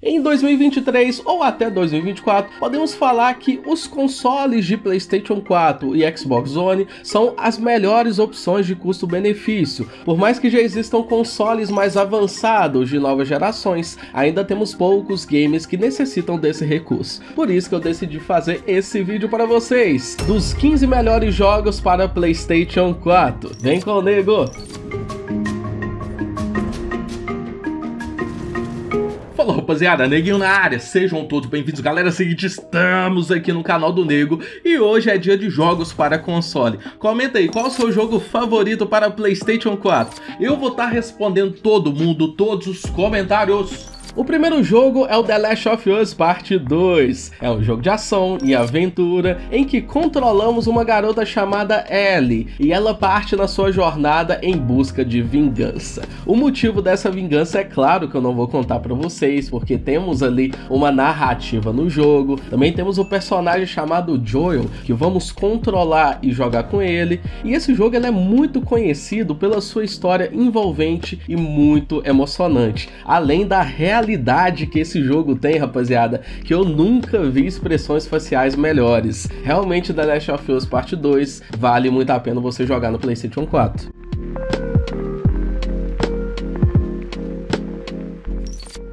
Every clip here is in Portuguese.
Em 2023 ou até 2024, podemos falar que os consoles de PlayStation 4 e Xbox One são as melhores opções de custo-benefício. Por mais que já existam consoles mais avançados de novas gerações, ainda temos poucos games que necessitam desse recurso. Por isso que eu decidi fazer esse vídeo para vocês, dos 15 melhores jogos para PlayStation 4. Vem comigo! Rapaziada, Neguinho na área, sejam todos bem-vindos galera, seguinte, estamos aqui no canal do Nego e hoje é dia de jogos para console. Comenta aí, qual é o seu jogo favorito para Playstation 4? Eu vou estar tá respondendo todo mundo, todos os comentários. O primeiro jogo é o The Last of Us Parte 2. É um jogo de ação e aventura em que controlamos uma garota chamada Ellie e ela parte na sua jornada em busca de vingança. O motivo dessa vingança é claro que eu não vou contar para vocês, porque temos ali uma narrativa no jogo. Também temos o personagem chamado Joel, que vamos controlar e jogar com ele. E esse jogo ele é muito conhecido pela sua história envolvente e muito emocionante, além da realidade realidade que esse jogo tem, rapaziada, que eu nunca vi expressões faciais melhores. Realmente, The Last of Us Parte 2 vale muito a pena você jogar no PlayStation 4.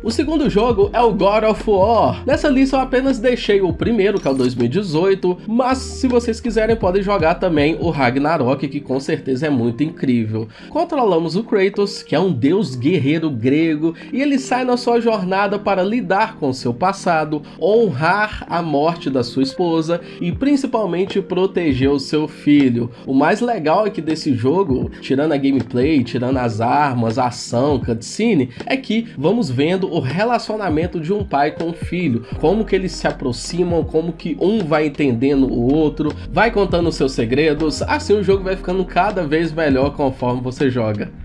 O segundo jogo é o God of War. Nessa lista eu apenas deixei o primeiro, que é o 2018, mas se vocês quiserem podem jogar também o Ragnarok, que com certeza é muito incrível. Controlamos o Kratos, que é um deus guerreiro grego, e ele sai na sua jornada para lidar com seu passado, honrar a morte da sua esposa e principalmente proteger o seu filho. O mais legal aqui desse jogo, tirando a gameplay, tirando as armas, a ação, cutscene, é que vamos vendo o relacionamento de um pai com o filho, como que eles se aproximam, como que um vai entendendo o outro, vai contando seus segredos, assim o jogo vai ficando cada vez melhor conforme você joga.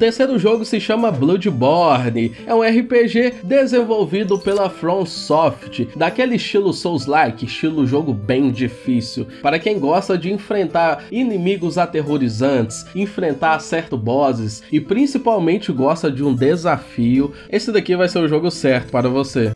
Terceiro jogo se chama Bloodborne. É um RPG desenvolvido pela From Soft, daquele estilo Souls-like, estilo jogo bem difícil, para quem gosta de enfrentar inimigos aterrorizantes, enfrentar certo bosses e principalmente gosta de um desafio. Esse daqui vai ser o jogo certo para você.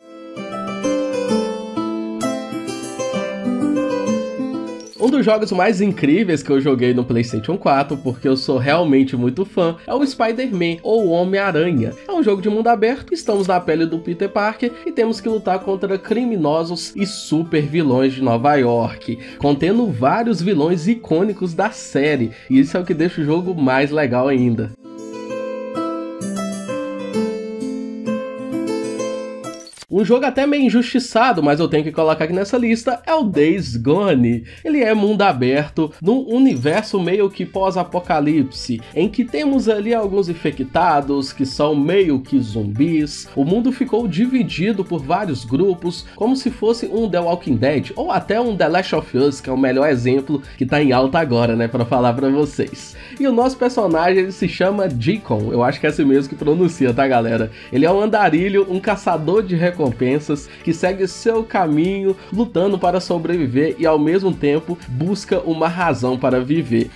Um dos jogos mais incríveis que eu joguei no PlayStation 4, porque eu sou realmente muito fã, é o Spider-Man ou Homem-Aranha. É um jogo de mundo aberto, estamos na pele do Peter Parker e temos que lutar contra criminosos e super vilões de Nova York, contendo vários vilões icônicos da série, e isso é o que deixa o jogo mais legal ainda. Um jogo até meio injustiçado, mas eu tenho que colocar aqui nessa lista, é o Days Gone. Ele é mundo aberto, num universo meio que pós-apocalipse, em que temos ali alguns infectados que são meio que zumbis. O mundo ficou dividido por vários grupos, como se fosse um The Walking Dead ou até um The Last of Us, que é o melhor exemplo que tá em alta agora, né, para falar para vocês. E o nosso personagem ele se chama Deacon, eu acho que é assim mesmo que pronuncia, tá, galera? Ele é um andarilho, um caçador de recompensas recompensas, que segue seu caminho lutando para sobreviver e ao mesmo tempo busca uma razão para viver.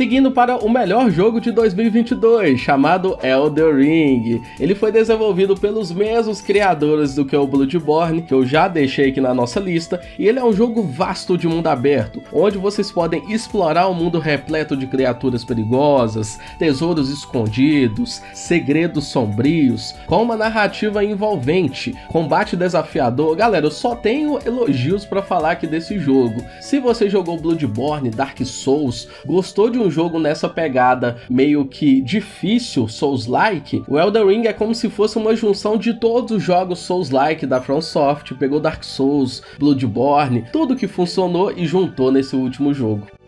Seguindo para o melhor jogo de 2022, chamado Elder Ring. Ele foi desenvolvido pelos mesmos criadores do que o Bloodborne, que eu já deixei aqui na nossa lista, e ele é um jogo vasto de mundo aberto, onde vocês podem explorar um mundo repleto de criaturas perigosas, tesouros escondidos, segredos sombrios, com uma narrativa envolvente, combate desafiador. Galera, eu só tenho elogios para falar aqui desse jogo. Se você jogou Bloodborne, Dark Souls, gostou de um jogo nessa pegada meio que difícil, Souls-like, o Elden Ring é como se fosse uma junção de todos os jogos Souls-like da FromSoft, pegou Dark Souls, Bloodborne, tudo que funcionou e juntou nesse último jogo.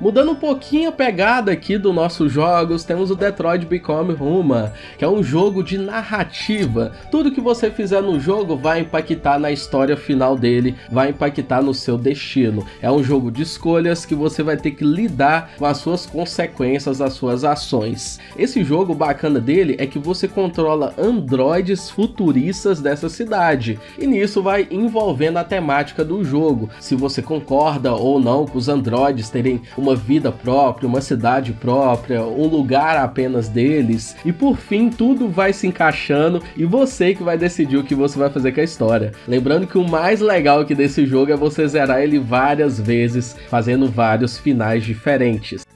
Mudando um pouquinho a pegada aqui dos nossos jogos, temos o Detroit Become Human, que é um jogo de narrativa. Tudo que você fizer no jogo vai impactar na história final dele, vai impactar no seu destino. É um jogo de escolhas que você vai ter que lidar com as suas consequências das suas ações. Esse jogo bacana dele é que você controla androides futuristas dessa cidade, e nisso vai envolvendo a temática do jogo. Se você concorda ou não com os androides terem uma uma vida própria, uma cidade própria, um lugar apenas deles. E por fim, tudo vai se encaixando e você que vai decidir o que você vai fazer com a história. Lembrando que o mais legal aqui desse jogo é você zerar ele várias vezes, fazendo vários finais diferentes.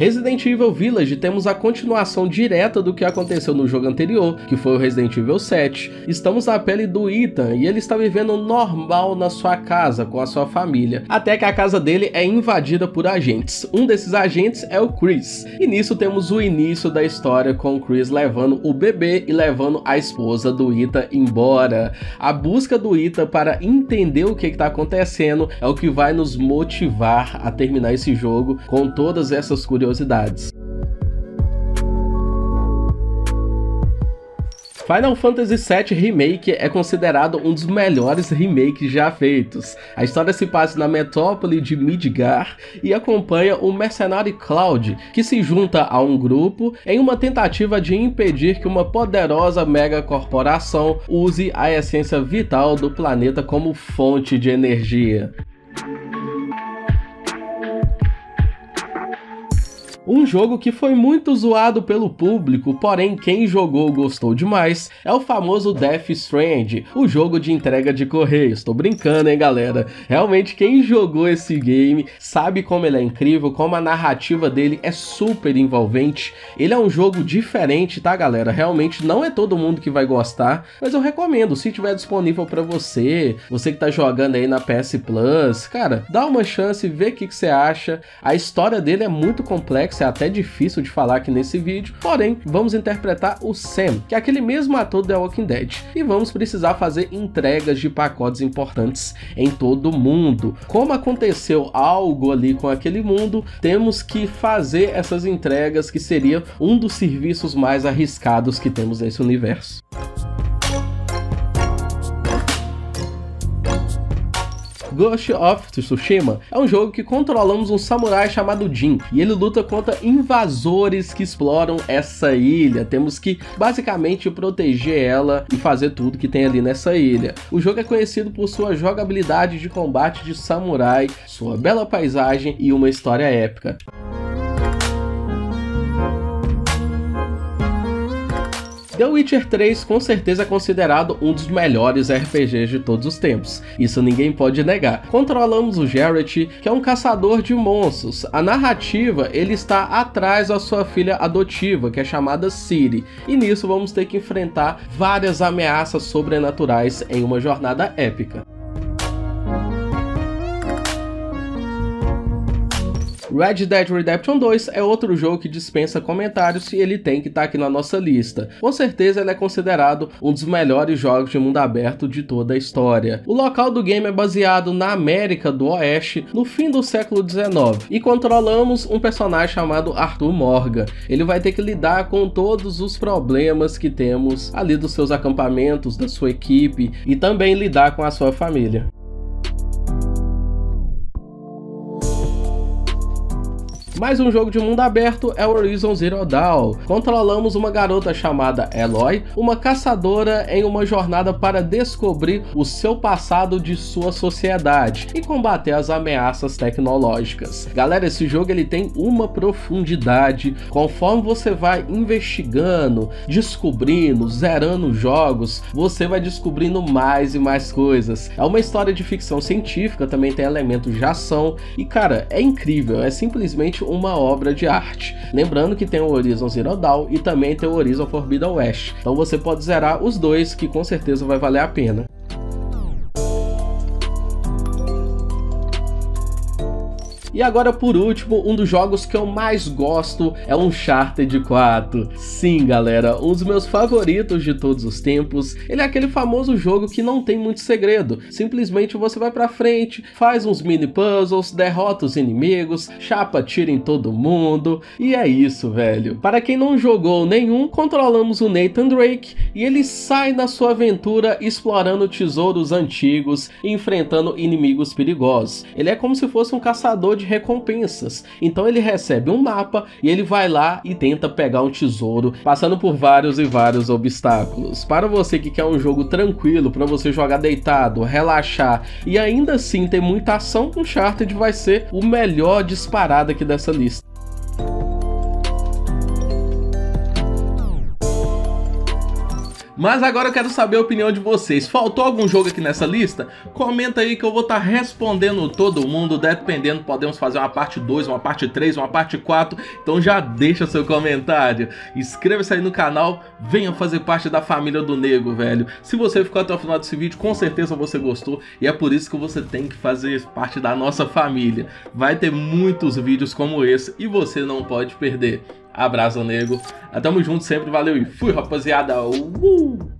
Resident Evil Village temos a continuação direta do que aconteceu no jogo anterior, que foi o Resident Evil 7. Estamos na pele do Ethan e ele está vivendo normal na sua casa com a sua família, até que a casa dele é invadida por agentes. Um desses agentes é o Chris. E nisso temos o início da história com o Chris levando o bebê e levando a esposa do Ethan embora. A busca do Ethan para entender o que está acontecendo é o que vai nos motivar a terminar esse jogo com todas essas curiosidades curiosidades. Final Fantasy VII Remake é considerado um dos melhores remakes já feitos. A história se passa na metrópole de Midgar e acompanha o mercenário Cloud, que se junta a um grupo em uma tentativa de impedir que uma poderosa megacorporação use a essência vital do planeta como fonte de energia. Um jogo que foi muito zoado pelo público, porém quem jogou gostou demais, é o famoso Death Strand, o jogo de entrega de correios. Tô brincando, hein, galera? Realmente quem jogou esse game sabe como ele é incrível, como a narrativa dele é super envolvente. Ele é um jogo diferente, tá, galera? Realmente não é todo mundo que vai gostar, mas eu recomendo, se tiver disponível para você, você que tá jogando aí na PS Plus, cara, dá uma chance, vê o que, que você acha. A história dele é muito complexa é até difícil de falar aqui nesse vídeo, porém, vamos interpretar o Sam, que é aquele mesmo ator do The Walking Dead, e vamos precisar fazer entregas de pacotes importantes em todo o mundo. Como aconteceu algo ali com aquele mundo, temos que fazer essas entregas, que seria um dos serviços mais arriscados que temos nesse universo. Ghost of Tsushima é um jogo que controlamos um samurai chamado Jin e ele luta contra invasores que exploram essa ilha. Temos que basicamente proteger ela e fazer tudo que tem ali nessa ilha. O jogo é conhecido por sua jogabilidade de combate de samurai, sua bela paisagem e uma história épica. The Witcher 3 com certeza é considerado um dos melhores RPGs de todos os tempos, isso ninguém pode negar. Controlamos o Geralt, que é um caçador de monstros. A narrativa, ele está atrás da sua filha adotiva, que é chamada Ciri, e nisso vamos ter que enfrentar várias ameaças sobrenaturais em uma jornada épica. Red Dead Redemption 2 é outro jogo que dispensa comentários e ele tem que estar tá aqui na nossa lista. Com certeza ele é considerado um dos melhores jogos de mundo aberto de toda a história. O local do game é baseado na América do Oeste no fim do século 19 e controlamos um personagem chamado Arthur Morgan. Ele vai ter que lidar com todos os problemas que temos ali dos seus acampamentos, da sua equipe e também lidar com a sua família. Mais um jogo de mundo aberto é Horizon Zero Dawn. Controlamos uma garota chamada Eloy, uma caçadora em uma jornada para descobrir o seu passado de sua sociedade e combater as ameaças tecnológicas. Galera, esse jogo ele tem uma profundidade. Conforme você vai investigando, descobrindo, zerando jogos, você vai descobrindo mais e mais coisas. É uma história de ficção científica, também tem elementos de ação e cara, é incrível, é simplesmente uma obra de arte. Lembrando que tem o Horizon Zero Dawn e também tem o Horizon Forbidden West. Então você pode zerar os dois que com certeza vai valer a pena. E agora, por último, um dos jogos que eu mais gosto é Uncharted 4. Sim, galera, um dos meus favoritos de todos os tempos. Ele é aquele famoso jogo que não tem muito segredo. Simplesmente você vai pra frente, faz uns mini puzzles, derrota os inimigos, chapa tira em todo mundo. E é isso, velho. Para quem não jogou nenhum, controlamos o Nathan Drake e ele sai na sua aventura explorando tesouros antigos e enfrentando inimigos perigosos. Ele é como se fosse um caçador de recompensas. Então ele recebe um mapa e ele vai lá e tenta pegar um tesouro, passando por vários e vários obstáculos. Para você que quer um jogo tranquilo, para você jogar deitado, relaxar e ainda assim ter muita ação, Uncharted vai ser o melhor disparado aqui dessa lista. Mas agora eu quero saber a opinião de vocês. Faltou algum jogo aqui nessa lista? Comenta aí que eu vou estar tá respondendo todo mundo, dependendo, podemos fazer uma parte 2, uma parte 3, uma parte 4. Então já deixa seu comentário. Inscreva-se aí no canal, venha fazer parte da família do Nego, velho. Se você ficou até o final desse vídeo, com certeza você gostou e é por isso que você tem que fazer parte da nossa família. Vai ter muitos vídeos como esse e você não pode perder. Abraço, nego. Tamo junto sempre, valeu e fui, rapaziada. Uh!